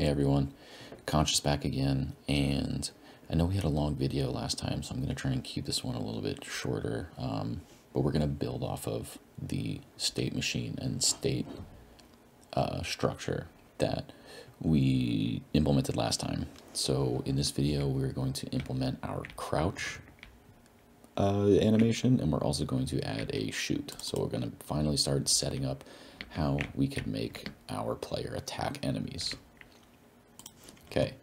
Hey everyone, Kahanscious back again, and I know we had a long video last time, so I'm going to try and keep this one a little bit shorter, um, but we're going to build off of the state machine and state uh, structure that we implemented last time. So in this video, we're going to implement our crouch uh, animation, and we're also going to add a shoot. So we're going to finally start setting up how we can make our player attack enemies. Okay,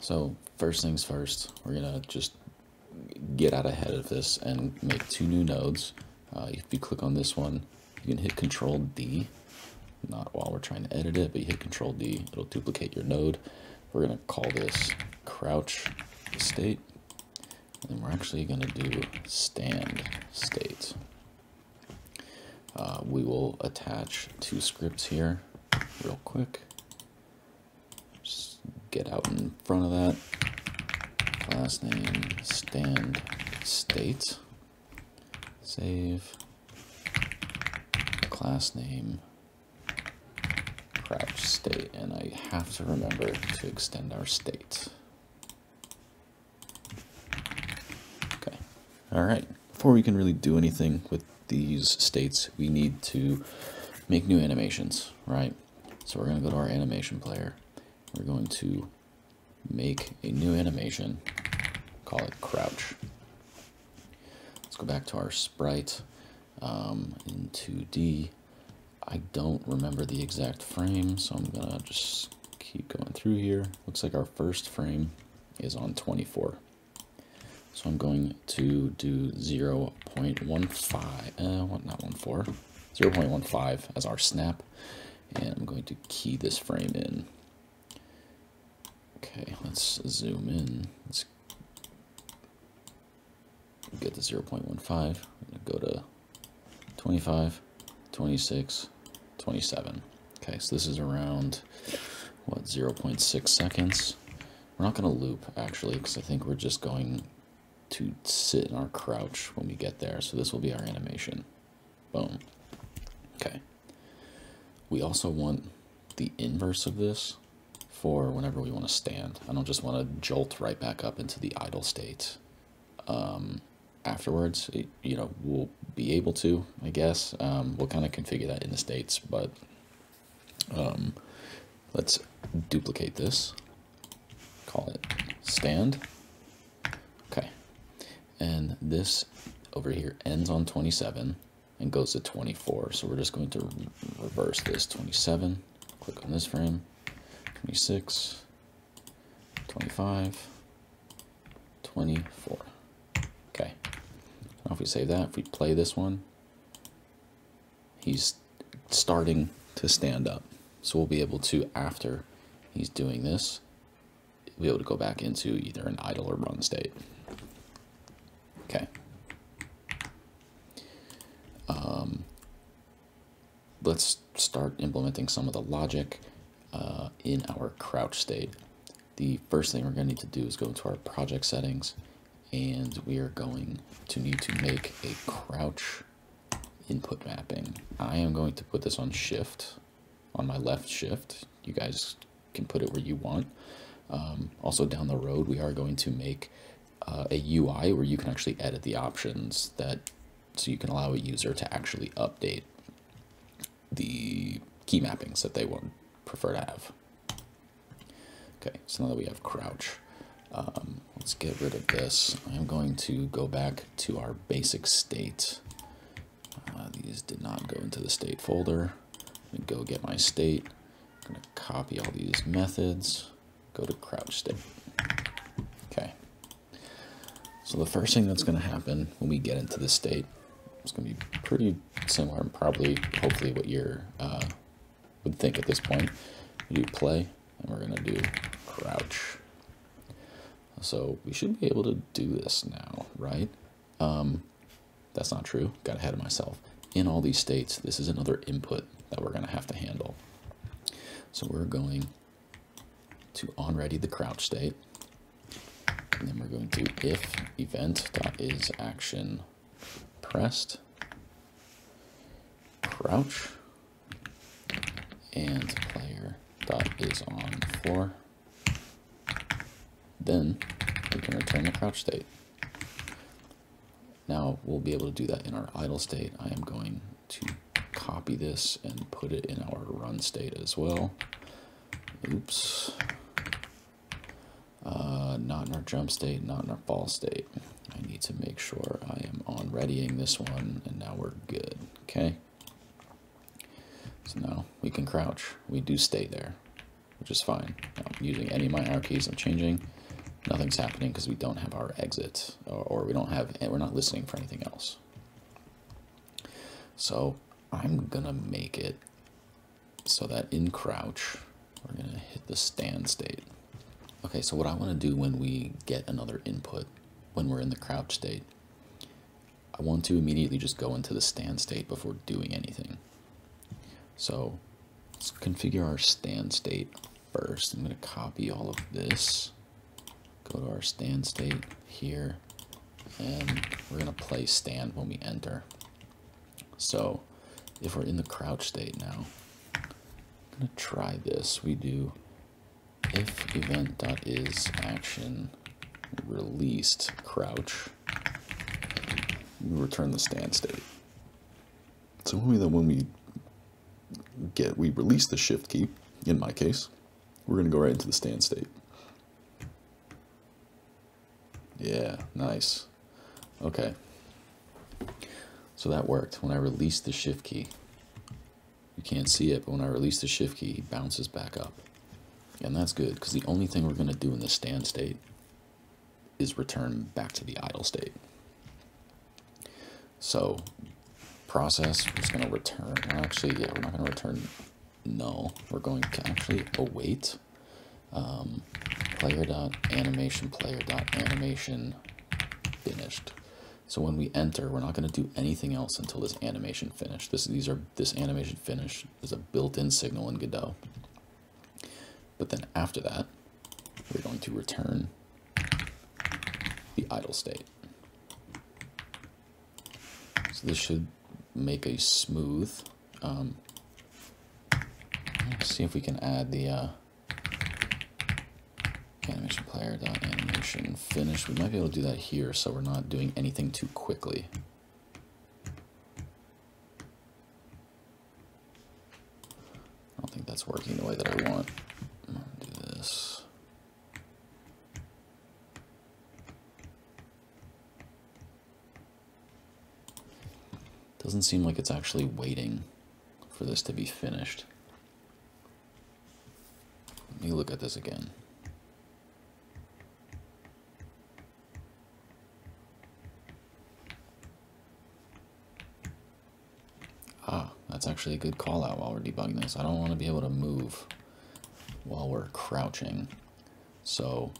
so first things first, we're gonna just get out ahead of this and make two new nodes. Uh, if you click on this one, you can hit Control D, not while we're trying to edit it, but you hit Control D, it'll duplicate your node. We're gonna call this crouch state, and we're actually gonna do stand state. Uh, we will attach two scripts here real quick. Get out in front of that. Class name stand state. Save. Class name crouch state. And I have to remember to extend our state. Okay. All right. Before we can really do anything with these states, we need to make new animations, right? So we're going to go to our animation player. We're going to make a new animation, call it crouch. Let's go back to our sprite um, in 2D. I don't remember the exact frame, so I'm to just keep going through here. Looks like our first frame is on 24. So I'm going to do 0 0.15, uh, not 14, 0 0.15 as our snap. And I'm going to key this frame in. Okay, let's zoom in. Let's get to 0 0.15. Go to 25, 26, 27. Okay, so this is around, what, 0 0.6 seconds. We're not going to loop, actually, because I think we're just going to sit in our crouch when we get there. So this will be our animation. Boom. Okay. We also want the inverse of this for whenever we want to stand. I don't just want to jolt right back up into the idle state um, afterwards. It, you know, we'll be able to, I guess. Um, we'll kind of configure that in the states, but um, let's duplicate this. Call it stand. Okay and this over here ends on 27 and goes to 24 so we're just going to reverse this 27 click on this frame 26 25 24 okay. Now if we save that. If we play this one he's starting to stand up. So we'll be able to after he's doing this be able to go back into either an idle or run state. Okay. Um, let's start implementing some of the logic uh, in our crouch state. The first thing we're going to need to do is go into our project settings and we are going to need to make a crouch input mapping. I am going to put this on shift, on my left shift. You guys can put it where you want. Um, also down the road, we are going to make uh, a UI where you can actually edit the options that so you can allow a user to actually update the key mappings that they would prefer to have. Okay, so now that we have crouch, um, let's get rid of this. I'm going to go back to our basic state. Uh, these did not go into the state folder. go get my state. I'm to copy all these methods, go to crouch state. Okay. So the first thing that's going to happen when we get into this state is going to be pretty similar and probably, hopefully, what you uh, would think at this point. Do play, and we're going to do crouch. So we should be able to do this now, right? Um, that's not true. Got ahead of myself. In all these states, this is another input that we're going to have to handle. So we're going to onReady the crouch state and then we're going to if event dot is action pressed crouch and player dot is on floor. Then we can return the crouch state. Now we'll be able to do that in our idle state. I am going to copy this and put it in our run state as well. Oops. Uh, not in our jump state, not in our fall state. I need to make sure I am on readying this one, and now we're good, okay? So now we can crouch. We do stay there, which is fine. Now, using any of my arrow keys, I'm changing. Nothing's happening because we don't have our exit, or, or we don't have, eh, we're not listening for anything else. So I'm gonna make it so that in crouch, we're gonna hit the stand state. Okay, so what I wanna do when we get another input, when we're in the crouch state, I want to immediately just go into the stand state before doing anything. So let's configure our stand state first. I'm gonna copy all of this, go to our stand state here, and we're gonna play stand when we enter. So if we're in the crouch state now, I'm gonna try this. We do if event.is action released crouch, we return the stand state. So when we when we get we release the shift key, in my case, we're gonna go right into the stand state. Yeah, nice. Okay. So that worked. When I release the shift key, you can't see it, but when I release the shift key, it bounces back up. And that's good, because the only thing we're going to do in the stand state is return back to the idle state. So, process, we're just going to return, actually, yeah, we're not going to return null. We're going to actually await um, player dot animation player dot animation finished. So when we enter, we're not going to do anything else until this animation finished. This these are this animation finish is a built-in signal in Godot. But then after that, we're going to return the idle state. So this should make a smooth. Um, let's see if we can add the uh, animation player dot animation finish. We might be able to do that here, so we're not doing anything too quickly. I don't think that's working the way that I want. do this. Doesn't seem like it's actually waiting for this to be finished. Let me look at this again. Ah, that's actually a good call out while we're debugging this. I don't want to be able to move while we're crouching. So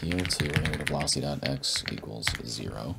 here to velocity.x equals 0.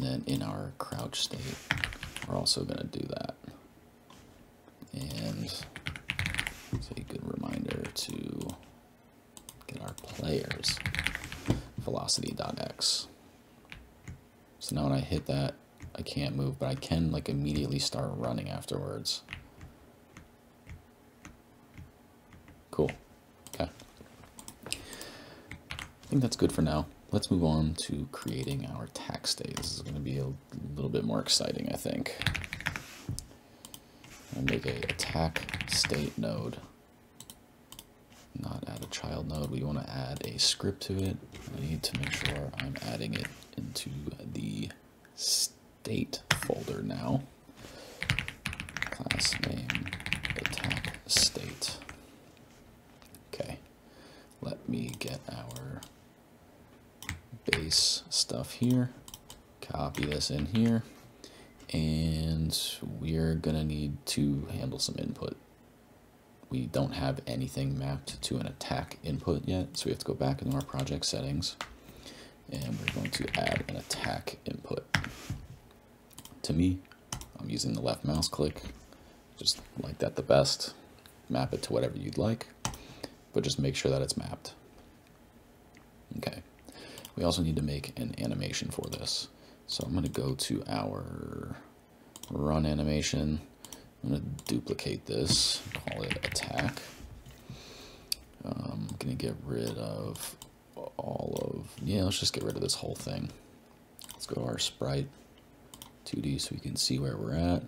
And then in our crouch state, we're also going to do that. And it's a good reminder to get our players velocity.x. So now when I hit that, I can't move, but I can like immediately start running afterwards. Cool. Okay. I think that's good for now. Let's move on to creating our attack state. This is going to be a little bit more exciting, I think. I make a attack state node. Not add a child node. We want to add a script to it. I need to make sure I'm adding it into the state folder now. Class name attack state. Okay, let me get our base stuff here, copy this in here, and we're gonna need to handle some input. We don't have anything mapped to an attack input yet, so we have to go back into our project settings, and we're going to add an attack input to me. I'm using the left mouse click, just like that the best. Map it to whatever you'd like, but just make sure that it's mapped. Okay, we also need to make an animation for this. So I'm gonna go to our run animation, I'm going to duplicate this, call it attack. Um, I'm going to get rid of all of, yeah, let's just get rid of this whole thing. Let's go to our sprite 2D so we can see where we're at.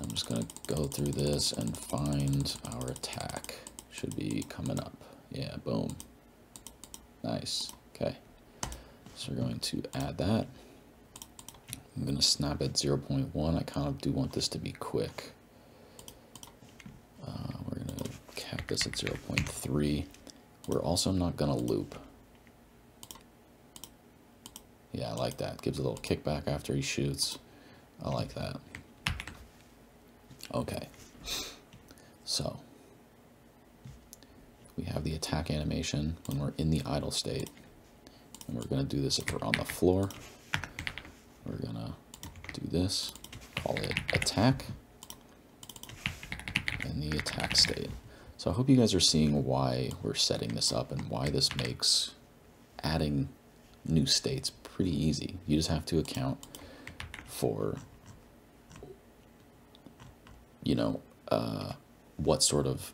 I'm just going to go through this and find our attack. Should be coming up. Yeah, boom. Nice. Okay. So we're going to add that. I'm going to snap at 0.1. I kind of do want this to be quick. Uh, we're going to cap this at 0.3. We're also not going to loop. Yeah, I like that. Gives a little kickback after he shoots. I like that. Okay. So, we have the attack animation when we're in the idle state. And we're going to do this if we're on the floor. We're going to do this, call it attack, and the attack state. So I hope you guys are seeing why we're setting this up and why this makes adding new states pretty easy. You just have to account for, you know, uh, what sort of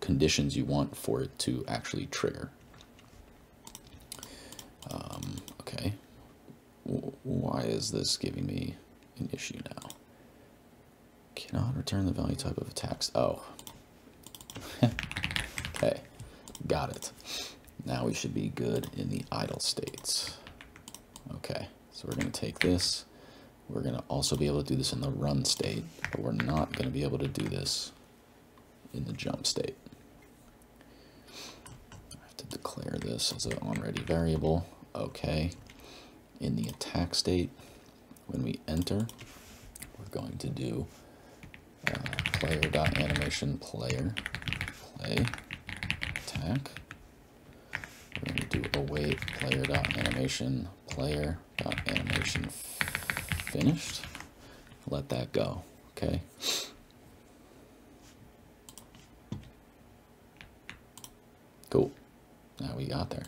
conditions you want for it to actually trigger. Um, okay. Why is this giving me an issue now? Cannot return the value type of attacks. Oh. okay. Got it. Now we should be good in the idle states. Okay. So we're going to take this. We're going to also be able to do this in the run state, but we're not going to be able to do this in the jump state. I have to declare this as an onReady variable. Okay. In the attack state, when we enter, we're going to do uh, player.animation player play attack. We're going to do await player.animation player.animation finished. Let that go, okay? Cool. Now we got there.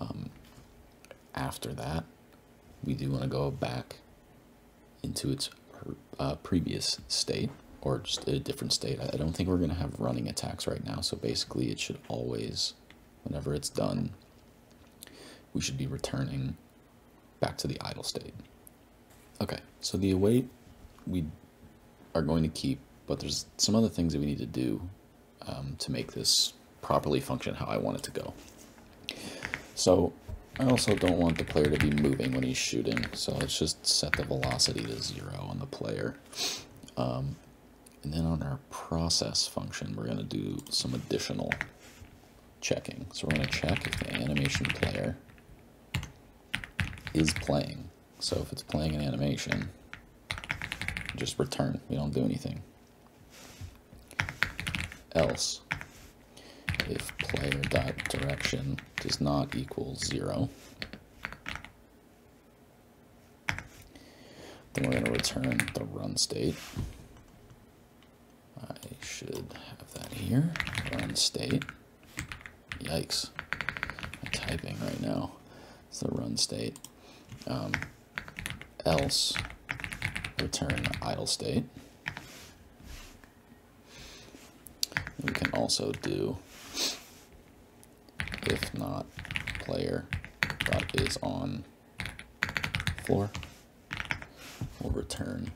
Um, after that, we do want to go back into its uh, previous state or just a different state. I don't think we're going to have running attacks right now. So basically it should always, whenever it's done, we should be returning back to the idle state. Okay, so the await we are going to keep, but there's some other things that we need to do um, to make this properly function how I want it to go. So I also don't want the player to be moving when he's shooting, so let's just set the velocity to zero on the player. Um, and then on our process function, we're going to do some additional checking. So we're going to check if the animation player is playing. So if it's playing an animation, just return. We don't do anything. Else, if player dot direction does not equal zero, then we're going to return the run state. I should have that here. Run state. Yikes. I'm typing right now. It's the run state. Um, else return idle state. We can also do if not player dot is on floor will return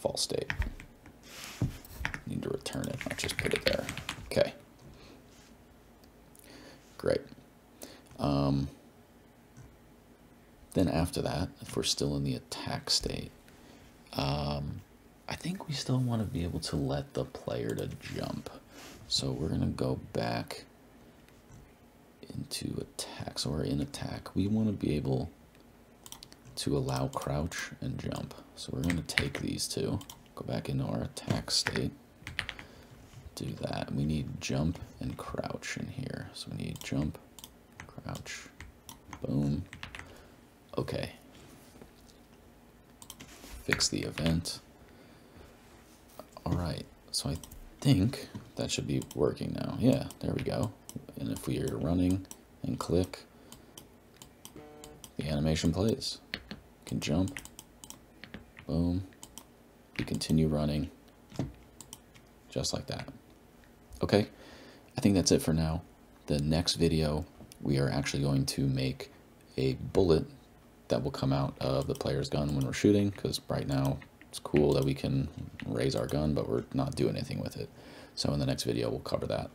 fall state. Need to return it, not just put it there. Okay. Great. Um, then after that, if we're still in the attack state, um, I think we still want to be able to let the player to jump. So we're going to go back into attack. So we're in attack. We want to be able to allow crouch and jump. So we're going to take these two, go back into our attack state, do that. We need jump and crouch in here. So we need jump, crouch, boom. Okay. Fix the event. All right, so I think that should be working now. Yeah, there we go. And if we are running and click, the animation plays. can jump, boom, we continue running just like that. Okay, I think that's it for now. The next video, we are actually going to make a bullet that will come out of the player's gun when we're shooting, because right now it's cool that we can raise our gun, but we're not doing anything with it. So in the next video, we'll cover that.